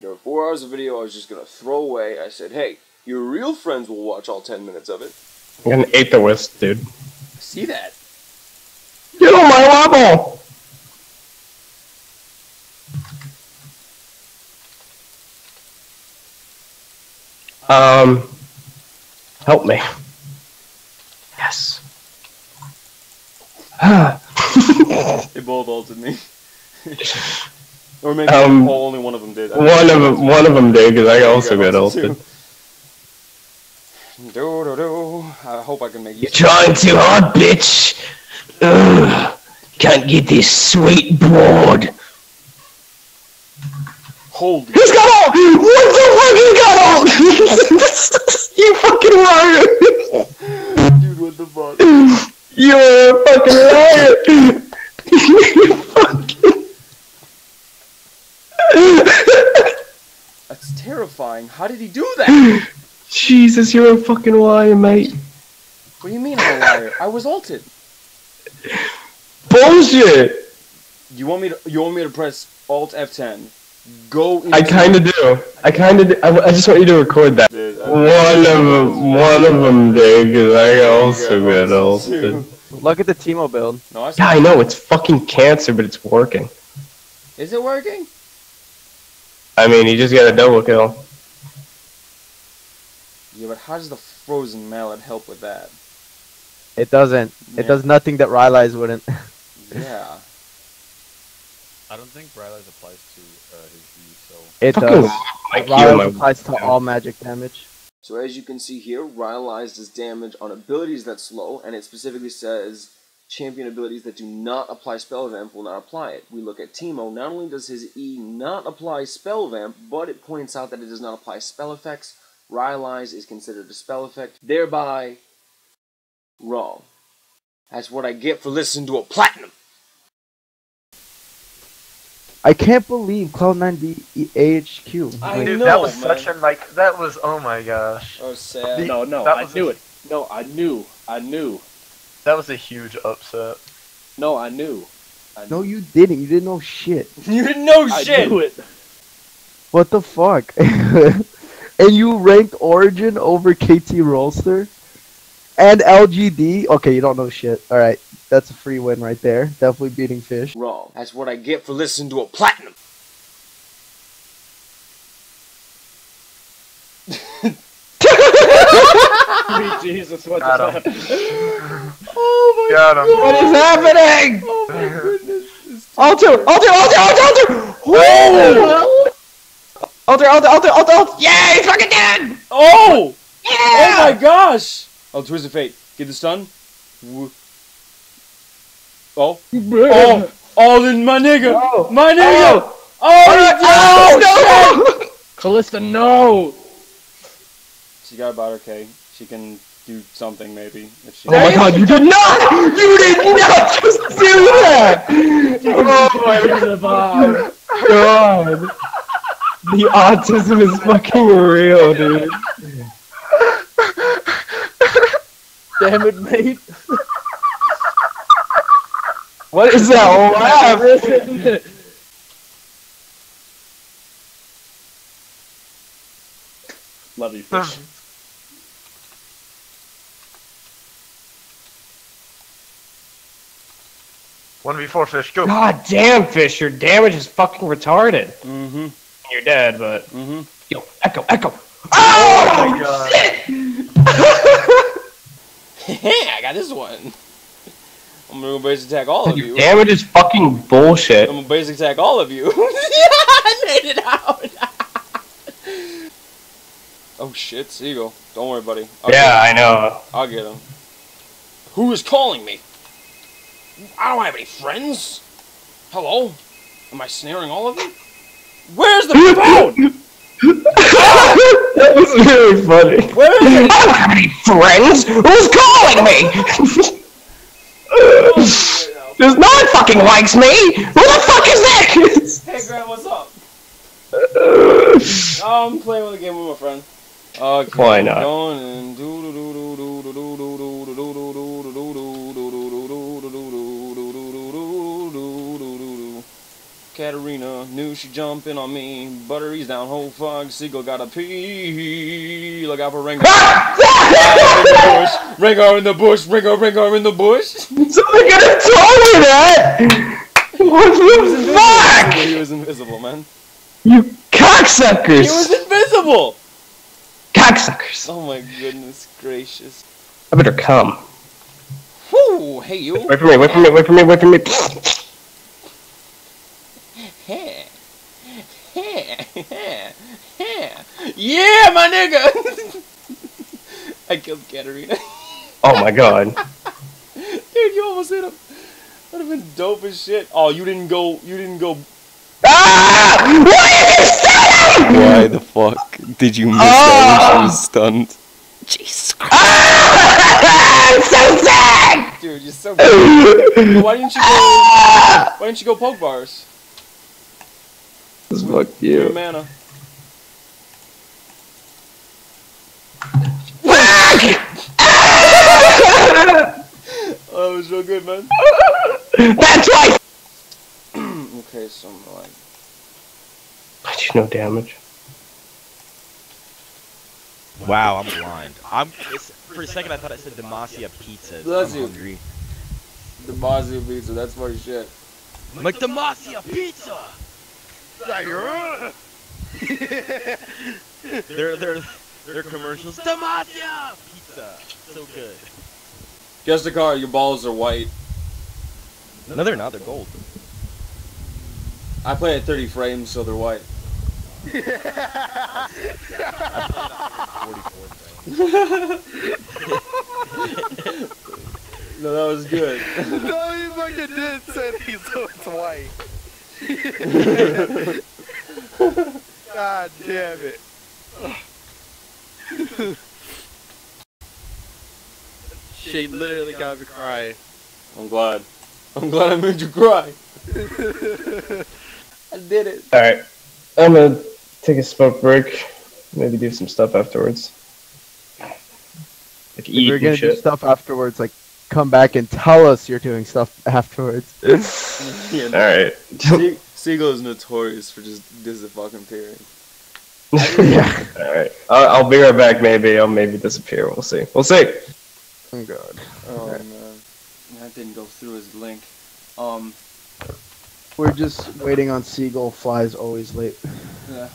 There were four hours of video I was just gonna throw away. I said, hey, your real friends will watch all 10 minutes of it. Ape the wisp, dude. See that? Get on my level! Um, help me. Yes. They both ulted me. or maybe Um, only one of them did. one of them, one of them did, because I also got ulted. Do, do, do. I hope I can make you. You're trying too hard, bitch! Ugh. Can't get this sweet broad. Holy. He's got ult! What the fuck? He got ult! you fucking liar! Dude, what the fuck? You're a fucking liar! you fucking... That's terrifying. How did he do that? Jesus, you're a fucking liar, mate. What do you mean I'm a liar? I was ulted. Bullshit! You want me to? You want me to press Alt F10? Go. I kinda do. I kinda. I, I just want you to record that. Did, One of them, one of them did, because I also got got ulted ulted. Look at the Teemo build. No, I Yeah, I know, it's fucking cancer, but it's working. Is it working? I mean, you just got a double kill. Yeah, but how does the frozen mallet help with that? It doesn't. Yeah. It does nothing that Rylai's wouldn't. Yeah. I don't think Rylai's applies to uh, his E, so It does. Mike, you Rylai's applies to all magic damage. So as you can see here, Rylai's does damage on abilities that slow, and it specifically says champion abilities that do not apply spell vamp will not apply it. We look at Teemo, not only does his E not apply spell vamp, but it points out that it does not apply spell effects. Rylai's is considered a spell effect, thereby wrong. That's what I get for listening to a platinum. I can't believe Cloud9 beat E- AHQ. I Like, know, that was man. such a like that was oh my gosh. Oh, sad. No, no, I was knew a- it. No, I knew. I knew. That was a huge upset. No, I knew. I No, you didn't. You didn't know shit. You didn't know I shit. knew it. What the fuck? and you ranked Origen over KT Rolster and LGD. Okay, you don't know shit. All right, that's a free win right there. Definitely beating Fish. Wrong. That's what I get for listening to a platinum. Sweet Jesus, what Got just happened? Oh my Got him. What is happening? Oh my goodness. Alter, alter, alter, alter, alter! Whoa! Alter, alter, alter, alter, alter! Yeah, he's fucking dead! Oh! Yeah! Oh my gosh! Oh, Twisted Fate. Get the stun. Wo- Oh. Oh! Oh, then my nigga! Oh. My nigga! Oh! Oh, Oh, no! Kalista, no! She got about her K. She can do something, maybe. If she Oh my god, you did not! You did not just do that! Oh my god. The autism is fucking real, dude. Damn it, mate. What is that laugh? Love you, fish. One v four fish, go. God damn, Fish, your damage is fucking retarded. Mm-hmm. You're dead, but. Mm-hmm. Yo, Echo, Echo! Oh my god. hey I got this one. I'm gonna basic attack all of Your you. damage is fucking bullshit. I'm gonna basic attack all of you. yeah, I made it out. oh shit, Seagull. Don't worry, buddy. I'll Yeah, I know. I'll get him. Who is calling me? I don't have any friends. Hello? Am I snaring all of you? Where's the phone? that was really funny. Where is it? I don't have any friends. Who's calling me? There's no one fucking likes me. Who the fuck is that? Hey, this? Grant, what's up? Oh, I'm playing with a game with my friend. Okay, Why not? Katarina knew she jumping on me. Buttery's down whole fog. Seagull got a pee. Look out for Ringo. Ah! Ringo in the bush. Ringo, Ringo in the bush. Somebody could have told me that! What the fuck? He was invisible, man. You cocksuckers. He was invisible. Cocksuckers! Oh my goodness gracious. I better come. Whoo, hey you. Wait for me, wait for me, wait for me, wait for me. Yeah, my nigga. I killed Katarina. Oh my god. Dude, you almost hit him. That'd have been dope as shit. Oh, you didn't go. You didn't go. Ah! Why are you saying? Why the fuck did you miss that when she was stunned? Jesus Christ. Ah! I'm so sick! Dude, you're so good. Why didn't you go? Why didn't you go poke bars? Fuck Your you. mana. Was real good, man. That's why. okay, so I'm like, I do no damage. Wow, I'm blind. I'm it's, for a second I thought I said Demacia Pizza. Bless I'm you. hungry. the Bazoo pizza. That's funny shit. I'm like Demacia Pizza. their their their commercials. Demacia Pizza. So good. Guess the car. Your balls are white. No, they're not. They're gold. I play at 30 frames, so they're white. 44 frames. No, that was good. No, you fucking did say he's so it's white. God damn it. She literally got me crying. I'm glad. I'm glad I made you cry. I did it. Alright. I'm gonna take a smoke break. Maybe do some stuff afterwards. Like If you're gonna and do stuff afterwards, like come back and tell us you're doing stuff afterwards. Yeah, Alright. Se- Seagull is notorious for just disappearing. yeah. Alright. I'll, I'll be right back maybe. I'll maybe disappear. We'll see. We'll see. Oh god. Oh man, that didn't go through his link. Um, We're just waiting on Seagull. Flies always late. yeah.